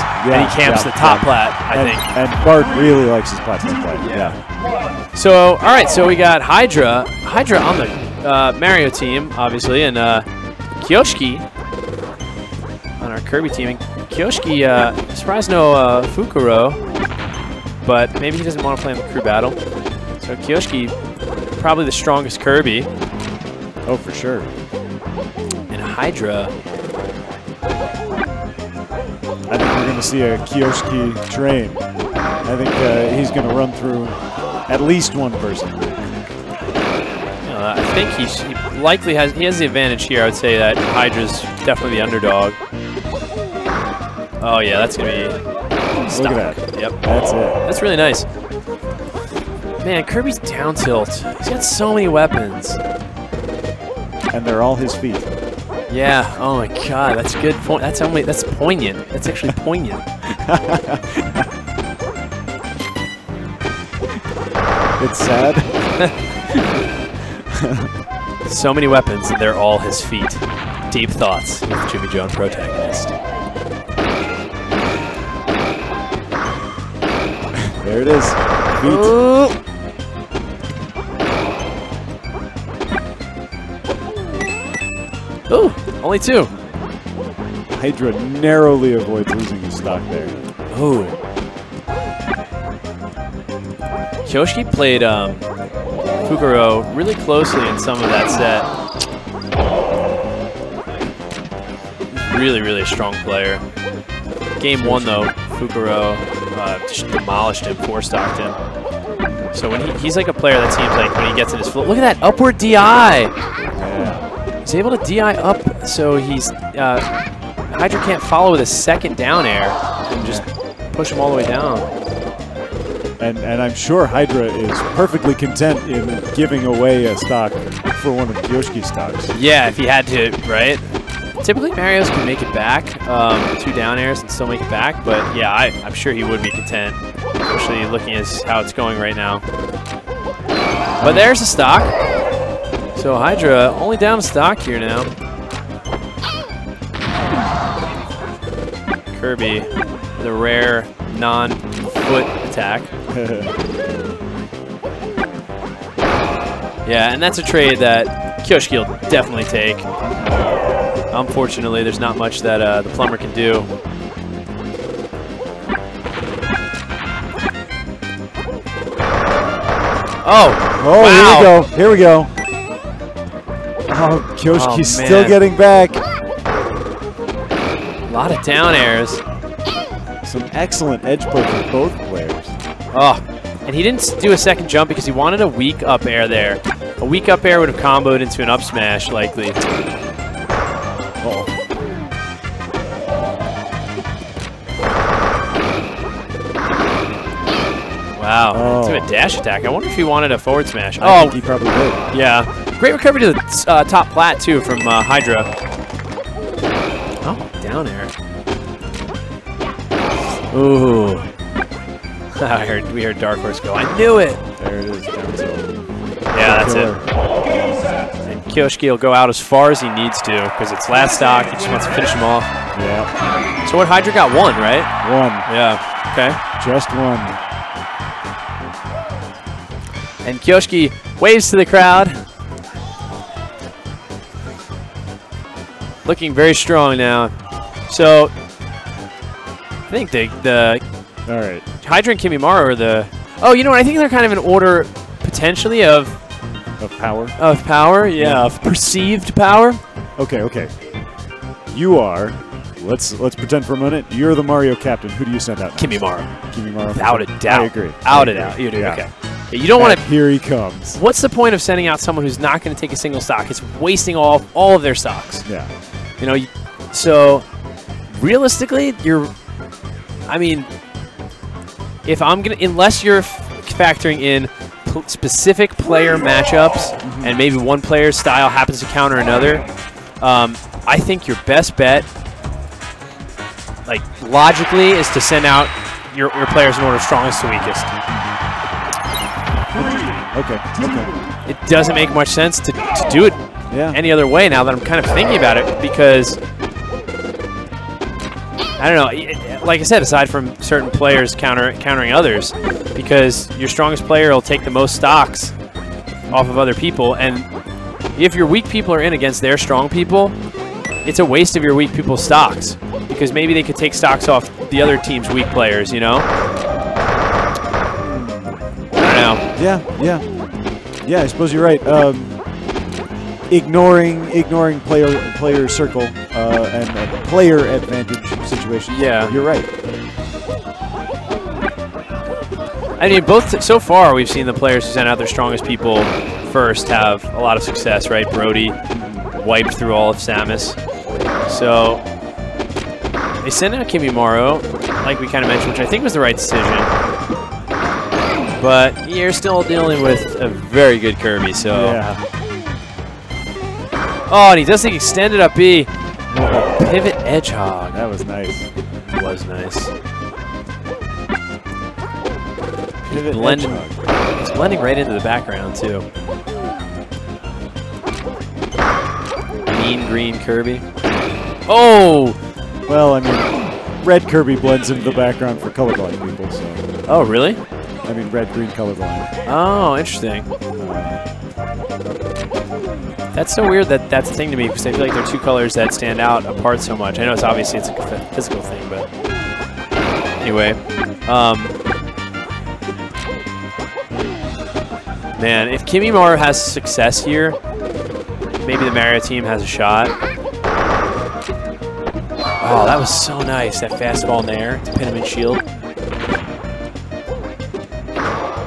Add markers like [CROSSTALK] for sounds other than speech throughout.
plats, and he camps yeah, the top yeah. plat, I and, think. And Bart really likes his platform play. Yeah. So, all right, so we got Hydra, Hydra on the uh, Mario team, obviously, and uh, Kyoshiki on our Kirby team. And Kyoshiki, uh, surprised no uh, Fukuro, but maybe he doesn't want to play in the crew battle. So Kyoshiki, probably the strongest Kirby, Oh, for sure. and Hydra. Going to see a Kioski train. I think uh, he's going to run through at least one person. Uh, I think he, he likely has he has the advantage here. I would say that Hydra's definitely the underdog. Oh yeah, that's gonna be. Look at that. Yep. That's it. That's really nice. Man, Kirby's down tilt. He's got so many weapons. And they're all his feet. Yeah. Oh my God, that's good point. That's only that's poignant. That's actually poignant. [LAUGHS] It's sad. [LAUGHS] So many weapons, and they're all his feet. Deep thoughts with Jimmy Jones, protagonist. There it is. Feet. Ooh. Ooh, only two. Hydra narrowly avoids losing his stock there. Ooh. Kyoshi played um, Fukuro really closely in some of that set. Really, really strong player. Game one, though, Fukuro uh, just demolished him, four-stocked him. So when he, he's like a player that seems like when he gets in his flow, look at that upward DI. He's able to DI up, so he's uh, Hydra can't follow with a second down air and just push him all the way down. And, and I'm sure Hydra is perfectly content in giving away a stock for one of Kyoski's stocks. Yeah, if he had to, right? Typically, Mario's can make it back, um, two down airs and still make it back. But yeah, I, I'm sure he would be content, especially looking at how it's going right now. But there's a stock. So Hydra only down stock here now. Kirby, the rare non-foot attack. [LAUGHS] Yeah, and that's a trade that Kyoshiki will definitely take. Unfortunately, there's not much that uh, the plumber can do. Oh, Oh, wow. here we go. Here we go. Oh, Kyoski's Oh, still getting back. A lot of down airs. Some excellent edge play for both players. Oh, and he didn't do a second jump because he wanted a weak up air there. A weak up air would have comboed into an up smash, likely. Oh, Wow, Oh. into a dash attack. I wonder if he wanted a forward smash. I Oh, think he probably did. Yeah. Great recovery to the uh, top plat, too, from uh, Hydra. Oh, down air. Ooh. [LAUGHS] I heard, we heard Dark Horse go. I knew it. There it is, down. Yeah, that's Killer. it. And Kyoshiki will go out as far as he needs to because it's last stock. He just wants to finish him off. Yeah, So what? Hydra got one, right? one. Yeah. Okay. Just one. And Kyoshiki waves to the crowd. Looking very strong now. So I think the the All right. Hydra and Kimimaro are the Oh, you know what? I think they're kind of in order potentially of Of power. of power. Yeah, Yeah. of perceived power. Okay, okay. You are. Let's let's pretend for a minute. You're the Mario captain. Who do you send out? next? Kimimaro. Kimimaro. Without a doubt. I agree. Out I agree. out. You do. Yeah. Okay. You don't want to Here he comes. What's the point of sending out someone who's not going to take a single stock? It's wasting all all of their stocks. Yeah. You know, so realistically, you're. I mean, if I'm gonna, unless you're f- factoring in specific player matchups and maybe one player's style happens to counter another, um, I think your best bet, like logically, is to send out your, your players in order strongest to weakest. Okay. Okay. It doesn't make much sense to, to do it Yeah. any other way now that I'm kind of thinking about it because I don't know. Like I said, aside from certain players counter countering others, because your strongest player will take the most stocks off of other people, and if your weak people are in against their strong people, it's a waste of your weak people's stocks because maybe they could take stocks off the other team's weak players. You know? I don't know. Yeah, yeah, yeah. I suppose you're right. Um, ignoring ignoring player player circle uh, and a player advantage situation. Yeah. you're right. I mean, both so far we've seen the players who sent out their strongest people first have a lot of success, right? Brody wiped through all of Samus. So they sent out Kimimaro, like we kind of mentioned, which I think was the right decision. But you're still dealing with a very good Kirby, so. Yeah. Oh, and he does the extended up B. Pivot Edgehog. That was nice. was nice. Pivot blending, it's blending right into the background too. Mean green Kirby. Oh! Well, I mean, red Kirby blends into the background for colorblind people. So, Oh, really? I mean, red green colorblind. Oh, interesting. Uh, That's so weird that that's a thing to me because I feel like they're two colors that stand out apart so much. I know it's obviously it's a physical thing, but anyway, um, man, if Kimimaro has success here, maybe the Mario team has a shot. Oh, that was so nice. That fastball in there to pin him in shield.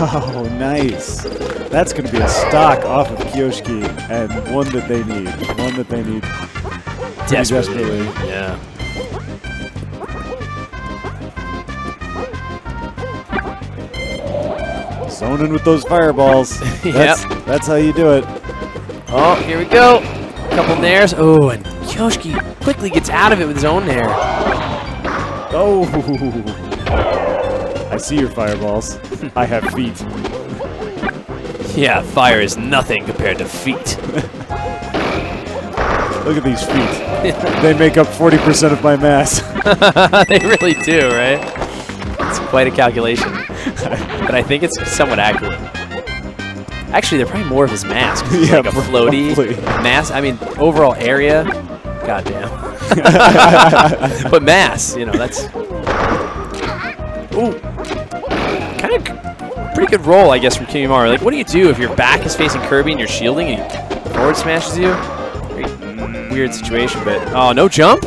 Oh, nice. That's going to be a stock off of Kyoshiki and one that they need. One that they need Desperately. desperately. Yeah. Zoning with those fireballs. [LAUGHS] That's, that's how you do it. Oh, here we go. A Couple nairs. Oh, and Kyoshiki quickly gets out of it with his own nair. Oh! [LAUGHS] See your fireballs. I have feet. Yeah, fire is nothing compared to feet. [LAUGHS] Look at these feet. [LAUGHS] they make up 40% of my mass. [LAUGHS] they really do, right? It's quite a calculation. but I think it's somewhat accurate. Actually, they're probably more of his mass. Yeah, like a floaty probably. mass. I mean, overall area. Goddamn. but mass, you know, that's. Ooh. Kind of pretty good roll, I guess, from Kimimaro. Like, what do you do if your back is facing Kirby and you're shielding and he forward smashes you? Very mm, weird situation, but. Oh, no jump?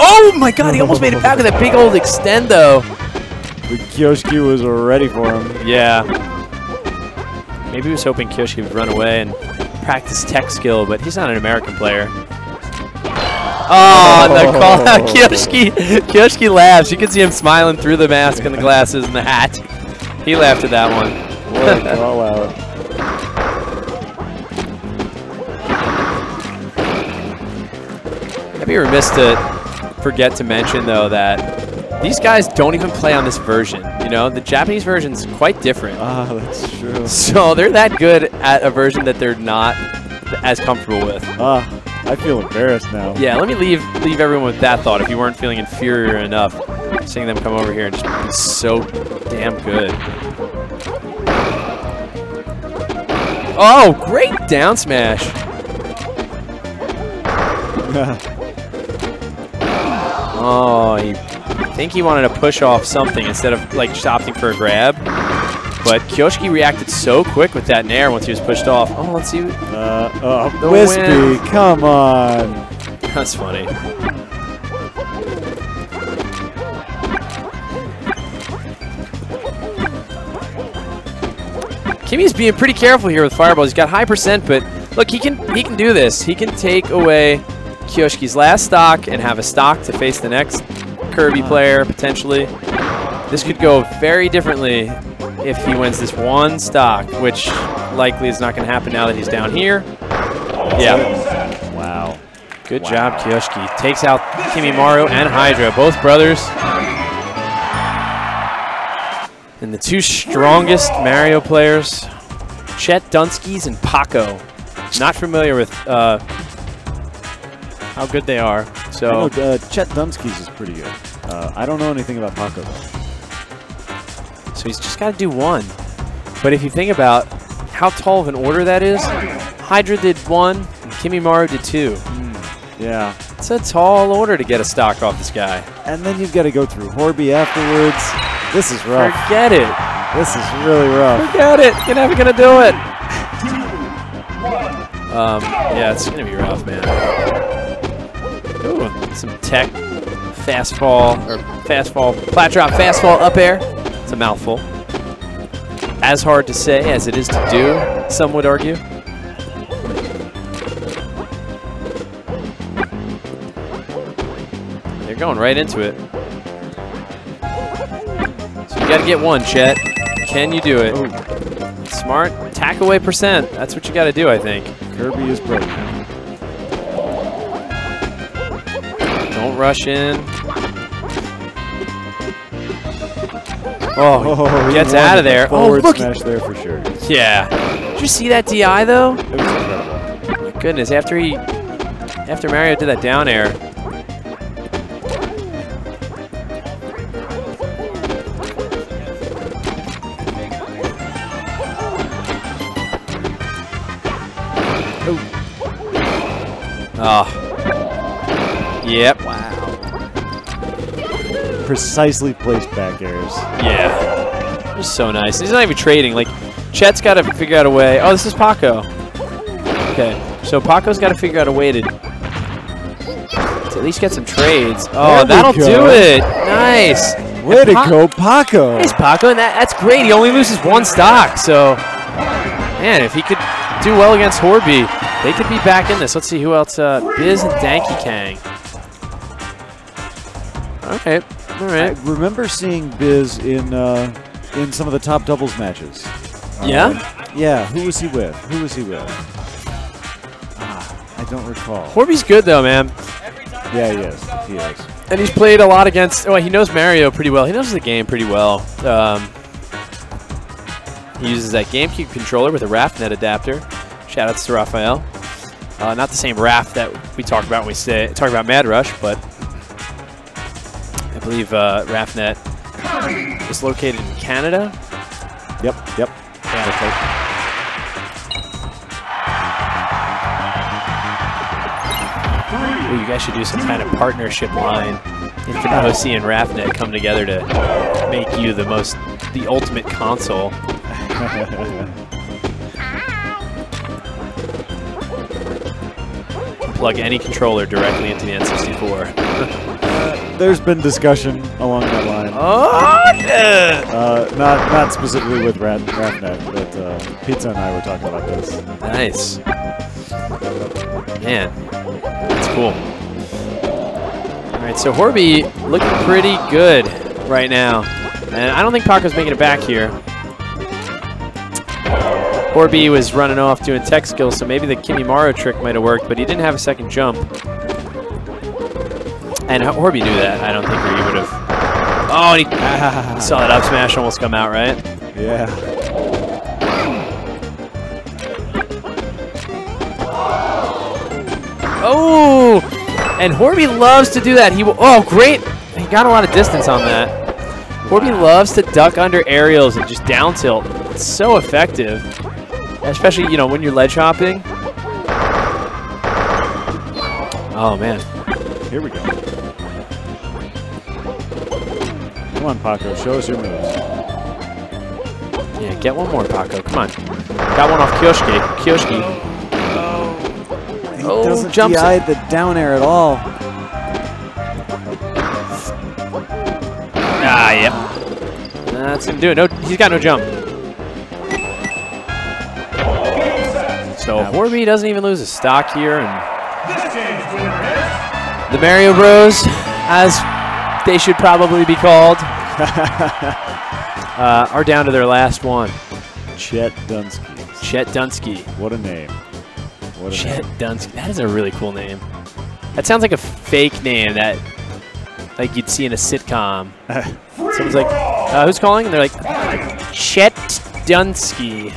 Oh my god, he almost made it back with that big old extend, though. The Kyoshiki was ready for him. Yeah. Maybe he was hoping Kyoshi would run away and practice tech skill, but he's not an American player. Oh, the [LAUGHS] call [LAUGHS] out. Kyoshi laughs. You can see him smiling through the mask and the glasses and the hat. He laughed at that one. What a [LAUGHS] call out. I'd be remiss to forget to mention, though, that these guys don't even play on this version. You know, the Japanese version's quite different. Ah, that's true. So they're that good at a version that they're not as comfortable with. Ah, I feel embarrassed now. Yeah, let me leave leave everyone with that thought. If you weren't feeling inferior enough, seeing them come over here and just be so damn good. Oh, great down smash! [LAUGHS] Oh, he, I think he wanted to push off something instead of like just opting for a grab. But Kyoshiki reacted so quick with that nair once he was pushed off. Oh, let's see. Uh, oh, The Whispy, win. come on. [LAUGHS] That's funny. Kimmy's being pretty careful here with fireballs. He's got high percent, but look, he can he can do this. He can take away Kiyoshiki's last stock and have a stock to face the next Kirby player potentially. This could go very differently if he wins this one stock, which likely is not going to happen now that he's down here. Yeah. Wow. Good job, Kiyoshiki. Takes out Kimimaro and Hydra, both brothers. And the two strongest Mario players, Chet Dunskies and Paco. Not familiar with uh, how good they are. I So know, uh, Chet Dunsky's is pretty good. Uh, I don't know anything about Paco though. So he's just got to do one. But if you think about how tall of an order that is, Hydra did one, and Kimimaro did two. Yeah. It's a tall order to get a stock off this guy. And then you've got to go through Horby afterwards. This is rough. Forget it. This is really rough. Forget it. You're never going to do it. Um, yeah, it's going to be rough, man. Ooh, some tech fast fall, or fast fall, flat drop, fast fall, up air. It's a mouthful. As hard to say as it is to do, some would argue. They're going right into it. So you got to get one, Chet. Can you do it? Smart. Tack away percent. That's what you got to do, I think. Kirby is broken. Don't rush in. Oh, Oh, he gets out of there. Oh, Forward look. smash there for sure. Yeah. Did you see that DI though? was incredible. Goodness, after he, after Mario did that down air. Oh. Ah. Yep. Precisely placed back airs. Yeah. Just so nice. He's not even trading. Like, Chet's got to figure out a way. Oh, this is Paco. Okay. So Paco's got to figure out a way to, to at least get some trades. Oh, There that'll go. do it. Nice. Way to go, Paco! Nice, Paco. And that, that's great. He only loses one stock. So, man, if he could do well against Horby, they could be back in this. Let's see who else. Uh, Biz and Danky Kang. Okay. All I remember seeing Biz in uh, in some of the top doubles matches. Yeah? Uh, yeah. Who was he with? Who was he with? Ah, I don't recall. Horby's good, though, man. Yeah, he is. He is. And he's played a lot against. Well, he knows Mario pretty well. He knows the game pretty well. Um, he uses that GameCube controller with a Raphnet adapter. Shout outs to Raphael. Uh, not the same RAF that we talk about when we say talk about Mad Rush, but believe uh, Raphnet is located in Canada. Yep. Yep. Yeah. Ooh, you guys should do some kind of partnership line. Infinite OC and Raphnet come together to make you the most, the ultimate console. [LAUGHS] Plug any controller directly into the N64. [LAUGHS] There's been discussion along that line. Oh, yeah. Uh, not not specifically with Rat, Ratnet, but uh, Pizza and I were talking about this. Nice. Man, that's cool. All right, so Horby looking pretty good right now. And I don't think Paco's making it back here. Horby was running off doing tech skills, so maybe the Kimimaro trick might have worked, but he didn't have a second jump. And Horby knew that. I don't think he would have. Oh, and he [LAUGHS] saw that up smash almost come out, right? Yeah. Oh, and Horby loves to do that. He will, oh great, he got a lot of distance on that. Horby loves to duck under aerials and just down tilt. It's so effective, especially you know when you're ledge hopping. Oh man, Here we go. On, Paco. Show us your moves. yeah, get one more, Paco. Come on, got one off Kyoshki. Kyoshki. He Oh, doesn't jumps it. The down air at all. Ah, yep. That's him doing. No, he's got no jump. So Ouch. Horby doesn't even lose a stock here, and the Mario Bros, as they should probably be called, [LAUGHS] uh, are down to their last one. Chet Dunsky. Chet Dunsky. What a name. What a Chet name. Dunsky. That is a really cool name. That sounds like a fake name that, like you'd see in a sitcom. [LAUGHS] Someone's like, uh, "Who's calling?" And they're like, "Chet Dunsky."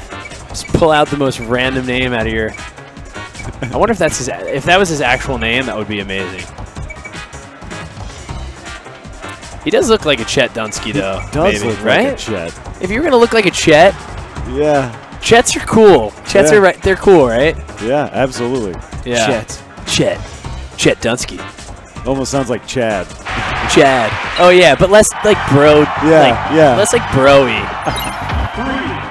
Just pull out the most random name out of your. I wonder if that's his. If that was his actual name, that would be amazing. He does look like a Chet Dunsky, though. Does maybe, look right? like a Chet. If you're gonna look like a Chet, Yeah, Chets are cool. Chets Yeah. are right. They're cool, right? yeah, absolutely. Yeah. Chet. Chet. Chet Dunsky. Almost sounds like Chad. Chad. Oh yeah, but less like bro. Yeah, like, yeah. Less like broy. [LAUGHS]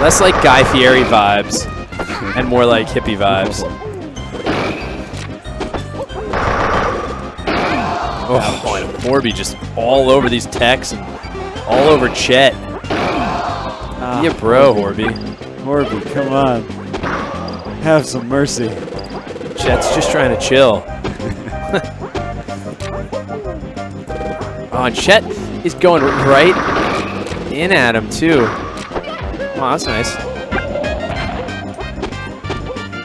Less like Guy Fieri vibes, and more like hippie vibes. Oh, and Morby just all over these techs and all over Chet. Ah, Yeah, bro, Horby. Horby, come on. Have some mercy. Chet's just trying to chill. oh, and Chet is going right in at him, too. Wow, that's nice.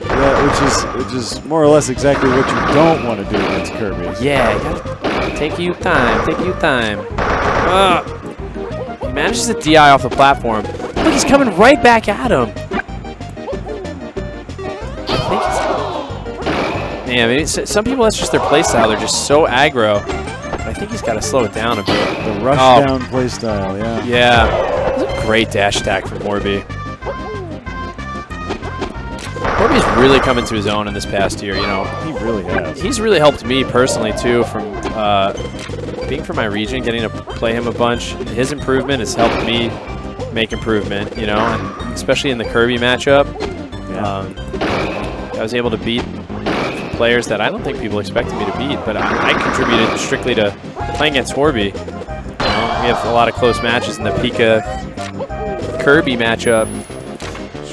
Yeah, which is which is more or less exactly what you don't want to do against Kirby. Yeah, take you time, take you time. Ugh. He manages to DI off the platform. Look, he's coming right back at him. I. Man, maybe s- some people, that's just their playstyle. They're just so aggro. But I think he's got to slow it down a bit. The rush Oh. down playstyle, yeah. Yeah. That was a great dash attack from Morby. Morby's really come into his own in this past year, you know. He really has. He's really helped me personally too from uh, being from my region, getting to play him a bunch. His improvement has helped me make improvement, you know, and especially in the Kirby matchup. Yeah. Um, I was able to beat players that I don't think people expected me to beat, but I, I contributed strictly to playing against Horby. You know, we have a lot of close matches in the Pika Kirby matchup.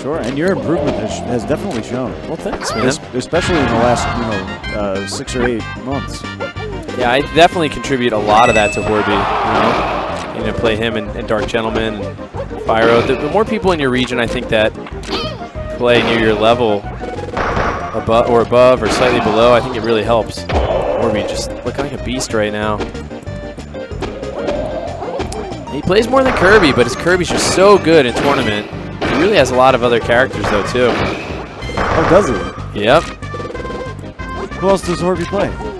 Sure, and your improvement has, has definitely shown. Well, thanks, man. Es- Especially in the last, you know, uh, six or eight months. Yeah, I definitely contribute a lot of that to Horby. You know, you know, play him and, and Dark Gentleman and Pyro. The, the more people in your region, I think that play near your level, above or above or slightly below, I think it really helps. Horby just looking like a beast right now. He plays more than Kirby, but his Kirby's just so good in tournament. He really has a lot of other characters though too. Oh, does he? Yep. Who else does Horby play?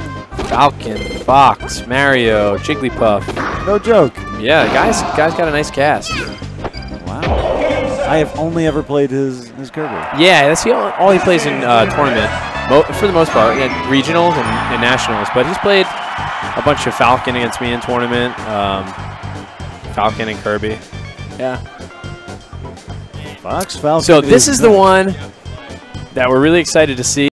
Falcon, Fox, Mario, Jigglypuff. No joke. Yeah, guys, guys got a nice cast. Wow. I have only ever played his, his Kirby. Yeah, that's the all, all he plays in uh, tournament Mo for the most part. Yeah, regionals and, and nationals, but he's played a bunch of Falcon against me in tournament. Um, Falcon and Kirby. Yeah. Fox Falcon. So this is the one that we're really excited to see.